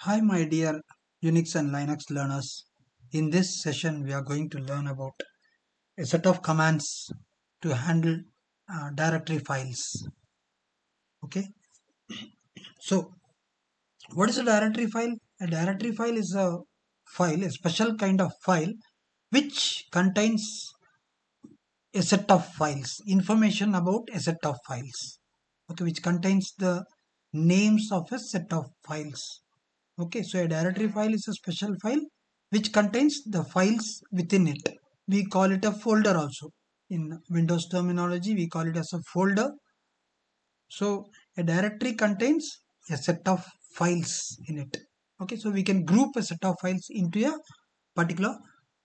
Hi, my dear Unix and Linux learners. In this session, we are going to learn about a set of commands to handle uh, directory files. Okay, so what is a directory file? A directory file is a file, a special kind of file which contains a set of files, information about a set of files. Okay, which contains the names of a set of files okay so a directory file is a special file which contains the files within it. We call it a folder also. In windows terminology we call it as a folder. So a directory contains a set of files in it. Okay so we can group a set of files into a particular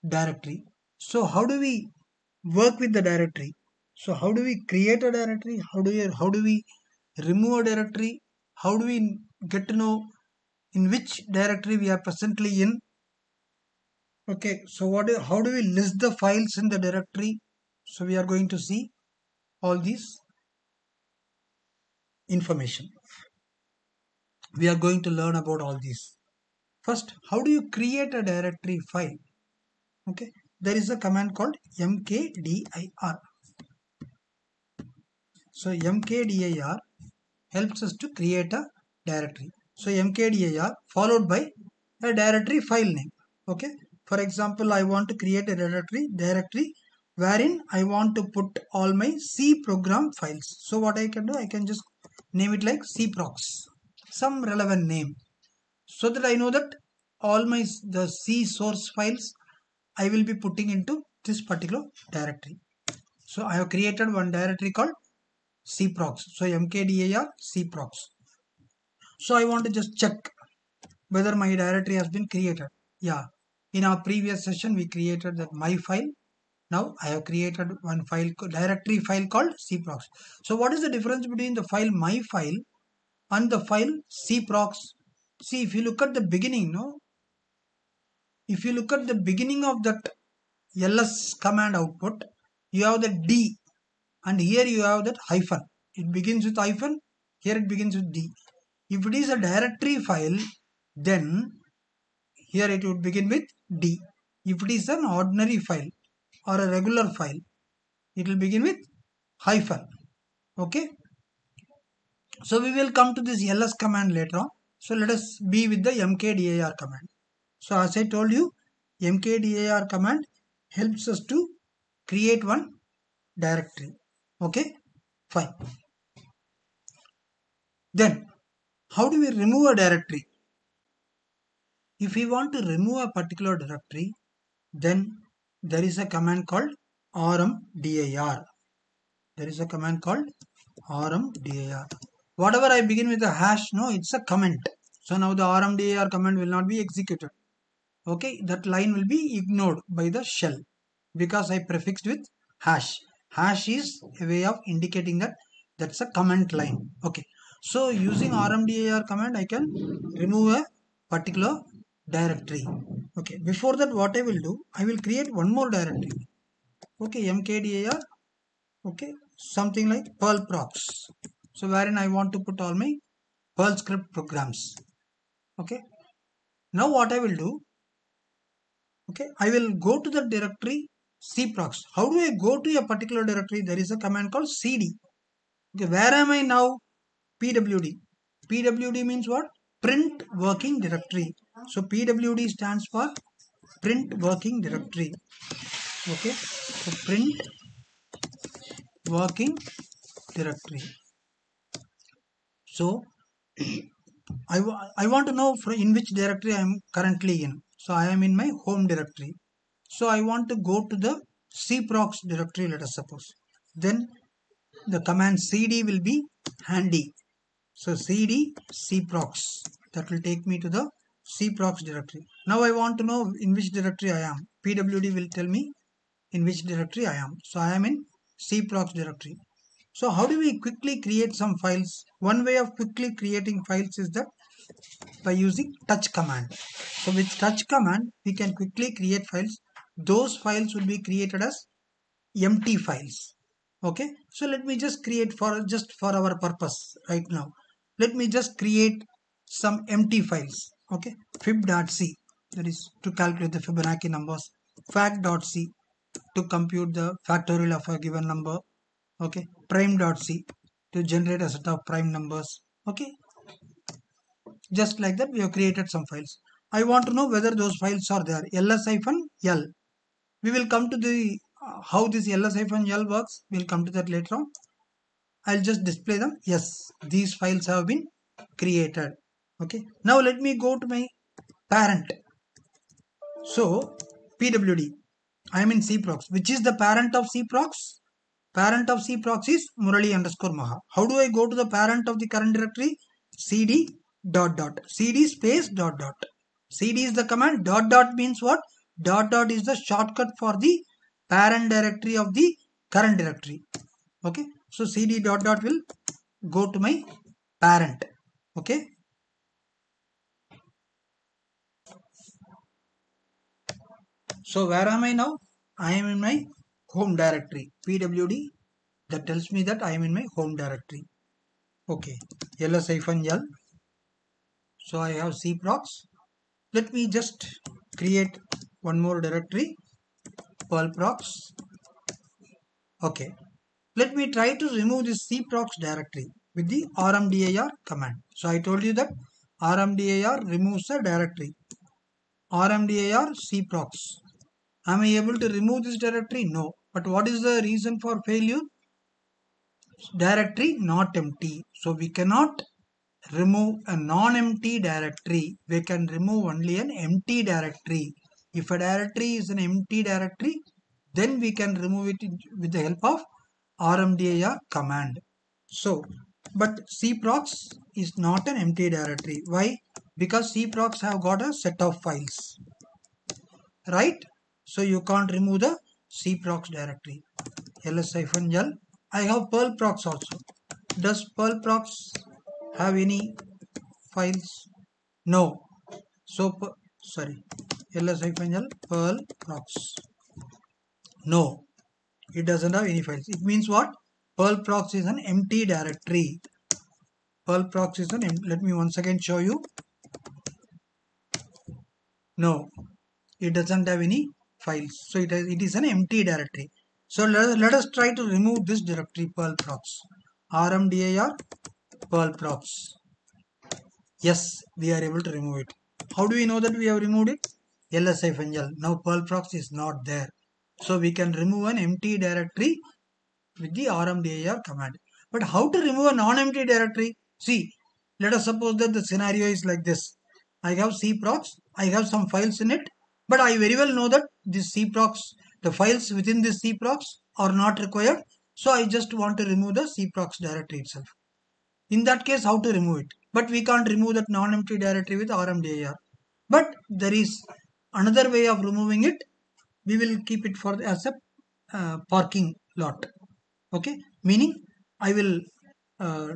directory. So how do we work with the directory? So how do we create a directory? How do we how do we remove a directory? How do we get to know in which directory we are presently in. Okay so what do, how do we list the files in the directory? So we are going to see all these information. We are going to learn about all these. First how do you create a directory file? Okay there is a command called mkdir. So mkdir helps us to create a directory so mkdir followed by a directory file name. Okay. For example, I want to create a directory directory wherein I want to put all my C program files. So what I can do, I can just name it like cprox, some relevant name, so that I know that all my the C source files I will be putting into this particular directory. So I have created one directory called cprox. So mkdir cprox. So I want to just check whether my directory has been created. Yeah, in our previous session we created that my file. Now I have created one file directory file called cprox. So what is the difference between the file my file and the file cprox? See if you look at the beginning, no. If you look at the beginning of that ls command output, you have the d, and here you have that hyphen. It begins with hyphen. Here it begins with d. If it is a directory file, then here it would begin with D. If it is an ordinary file or a regular file, it will begin with hyphen. Okay. So we will come to this ls command later on. So let us be with the mkdir command. So as I told you, mkdir command helps us to create one directory. Okay. Fine. Then how do we remove a directory? If we want to remove a particular directory, then there is a command called rmdir. There is a command called rmdir. Whatever I begin with a hash, no, it's a comment. So now the rmdir command will not be executed. Okay, that line will be ignored by the shell because I prefixed with hash. Hash is a way of indicating that that's a comment line. Okay, so using rmdir command, I can remove a particular directory. Okay, before that what I will do, I will create one more directory. Okay, mkdir, okay, something like perl prox. So wherein I want to put all my perl script programs. Okay, now what I will do, okay, I will go to the directory cprox. How do I go to a particular directory? There is a command called cd. Okay, where am I now? PWD. PWD means what? Print working directory. So PWD stands for print working directory. Okay. So print working directory. So I, I want to know in which directory I am currently in. So I am in my home directory. So I want to go to the cprox directory let us suppose. Then the command cd will be handy so cd cprox that will take me to the cprox directory. Now I want to know in which directory I am. PWD will tell me in which directory I am. So I am in cprox directory. So how do we quickly create some files? One way of quickly creating files is that by using touch command. So with touch command we can quickly create files. Those files will be created as empty files. Okay. So let me just create for just for our purpose right now let me just create some empty files okay? fib.c that is to calculate the Fibonacci numbers fact.c to compute the factorial of a given number okay? prime.c to generate a set of prime numbers okay? Just like that we have created some files. I want to know whether those files are there. Ls-l we will come to the uh, how this ls-l works. We'll come to that later on I'll just display them. Yes these files have been created. Okay. Now let me go to my parent. So pwd I am in cprox which is the parent of cprox parent of cprox is murali underscore maha. How do I go to the parent of the current directory? Cd dot dot. Cd space dot dot. Cd is the command. Dot dot means what? Dot dot is the shortcut for the parent directory of the current directory. Okay so cd dot dot will go to my parent. Okay. So where am i now? I am in my home directory. Pwd that tells me that i am in my home directory. Okay. Ls-l so i have cprox let me just create one more directory. Perlprox okay let me try to remove this cprox directory with the rmdir command. So i told you that rmdir removes the directory. Rmdir cprox am i able to remove this directory? No. But what is the reason for failure? Directory not empty. So we cannot remove a non-empty directory. We can remove only an empty directory. If a directory is an empty directory then we can remove it with the help of rmdir command. So but cprox is not an empty directory. Why? Because cprox have got a set of files. Right? So you can't remove the cprox directory. Ls-l i have perlprox also. Does perlprox have any files? No. So sorry. Ls-l perl no it doesn't have any files. It means what? Perl prox is an empty directory. Perl prox is an let me once again show you. No it doesn't have any files. So it, is, it is an empty directory. So let, let us try to remove this directory perl prox rmdir perl prox yes we are able to remove it. How do we know that we have removed it? Ls-l now perl prox is not there so we can remove an empty directory with the rmdir command. But how to remove a non-empty directory? See let us suppose that the scenario is like this. I have cprox i have some files in it but i very well know that this cprox the files within this cprox are not required. So i just want to remove the cprox directory itself. In that case how to remove it? But we can't remove that non-empty directory with rmdir but there is another way of removing it we will keep it for as a uh, parking lot. Okay? Meaning i will uh,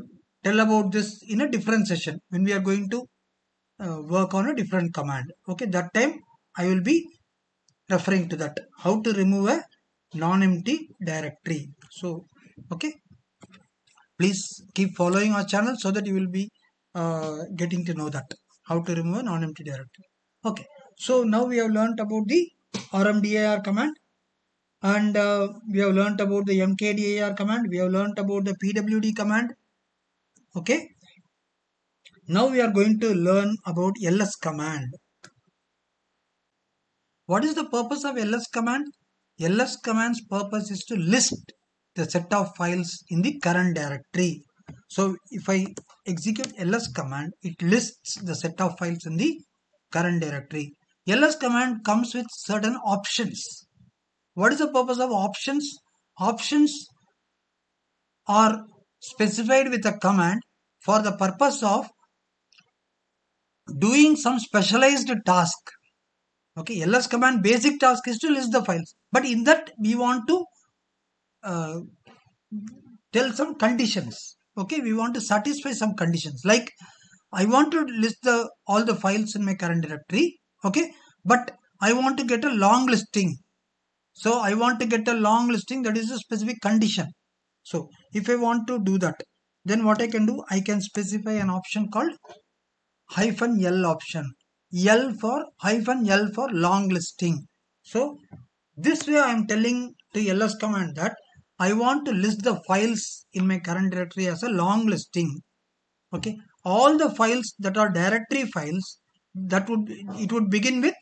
tell about this in a different session when we are going to uh, work on a different command. Okay? That time i will be referring to that. How to remove a non-empty directory. So okay? Please keep following our channel so that you will be uh, getting to know that. How to remove a non-empty directory. Okay? So now we have learned about the rmdir command. And uh, we have learned about the mkdir command. We have learned about the pwd command. Okay? Now we are going to learn about ls command. What is the purpose of ls command? Ls command's purpose is to list the set of files in the current directory. So if i execute ls command it lists the set of files in the current directory ls command comes with certain options. What is the purpose of options? Options are specified with a command for the purpose of doing some specialized task. Okay, ls command basic task is to list the files. But in that we want to uh, tell some conditions. Okay, we want to satisfy some conditions like I want to list the all the files in my current directory okay? But I want to get a long listing. So I want to get a long listing that is a specific condition. So if I want to do that then what I can do? I can specify an option called hyphen L option. L for hyphen L for long listing. So this way I am telling to ls command that I want to list the files in my current directory as a long listing. Okay, all the files that are directory files that would it would begin with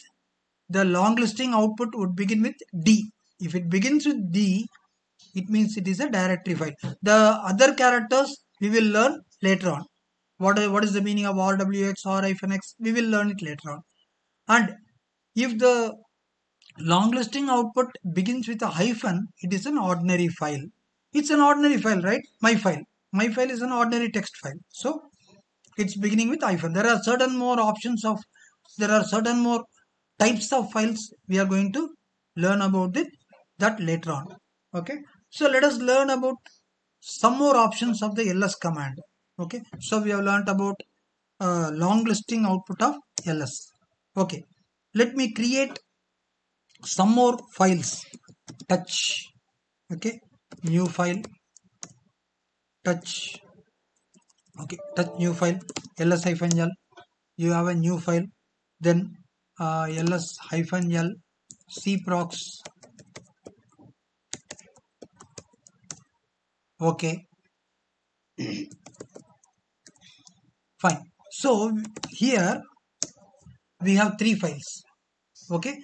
the long listing output would begin with D. If it begins with D, it means it is a directory file. The other characters we will learn later on. What, what is the meaning of RWX or X? We will learn it later on. And if the long listing output begins with a hyphen, it is an ordinary file. It's an ordinary file, right? My file. My file is an ordinary text file. So it's beginning with hyphen. There are certain more options of, there are certain more types of files we are going to learn about it that later on. Okay. So let us learn about some more options of the ls command. Okay. So we have learned about uh, long listing output of ls. Okay. Let me create some more files touch okay new file touch okay touch new file ls hyphen l. You have a new file. Then uh, ls hyphen l cprox. Okay. Fine. So here we have three files. Okay.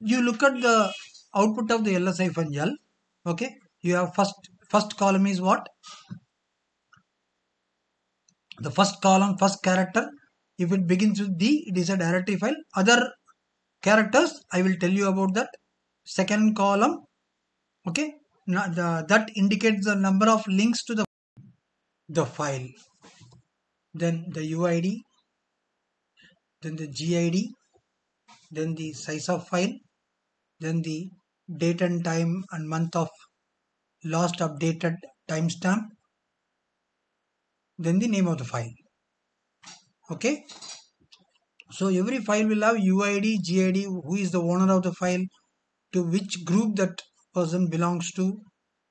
You look at the output of the ls hyphen l. Okay. You have first first column is what the first column first character if it begins with d it is a directory file. Other characters i will tell you about that. Second column okay? Now the, that indicates the number of links to the the file. Then the uid then the gid then the size of file then the date and time and month of last updated timestamp then the name of the file okay so every file will have uid gid who is the owner of the file to which group that person belongs to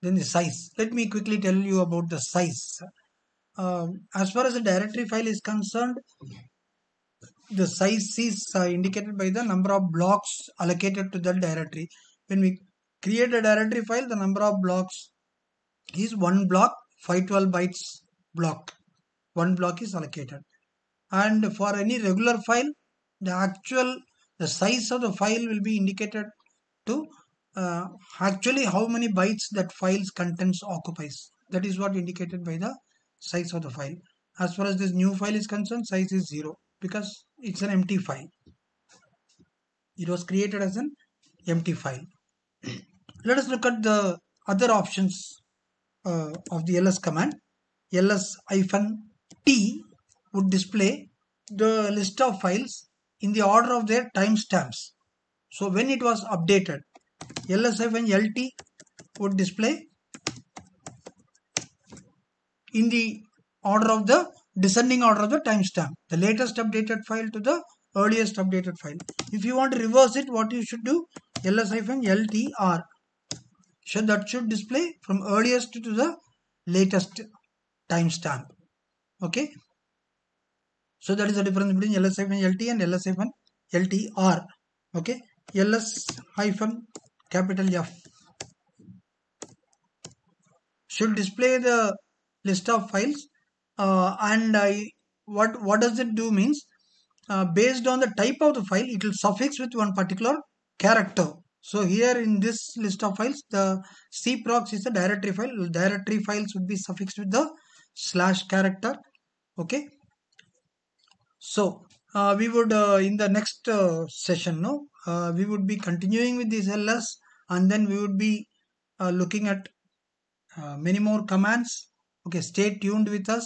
then the size let me quickly tell you about the size uh, as far as the directory file is concerned the size is uh, indicated by the number of blocks allocated to that directory. When we create a directory file, the number of blocks is one block, 512 bytes block. One block is allocated. And for any regular file, the actual the size of the file will be indicated to uh, actually how many bytes that file's contents occupies. That is what indicated by the size of the file. As far as this new file is concerned, size is 0 because it's an empty file it was created as an empty file let us look at the other options uh, of the ls command ls hyphen t would display the list of files in the order of their timestamps so when it was updated ls hyphen lt would display in the order of the descending order of the timestamp. The latest updated file to the earliest updated file. If you want to reverse it, what you should do? ls-ltr. So that should display from earliest to the latest timestamp. Okay. So that is the difference between ls-lt and ls-ltr. Okay. ls hyphen capital F should display the list of files uh, and I what what does it do means uh, based on the type of the file it will suffix with one particular character so here in this list of files the cprox is a directory file directory files would be suffixed with the slash character okay? So uh, we would uh, in the next uh, session no uh, we would be continuing with this ls and then we would be looking at many more commands. Okay stay tuned with us.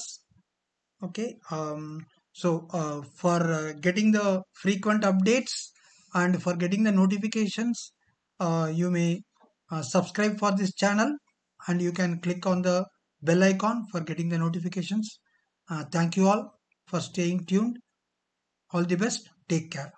Okay um, so uh, for uh, getting the frequent updates and for getting the notifications uh, you may uh, subscribe for this channel and you can click on the bell icon for getting the notifications. Uh, thank you all for staying tuned. All the best. Take care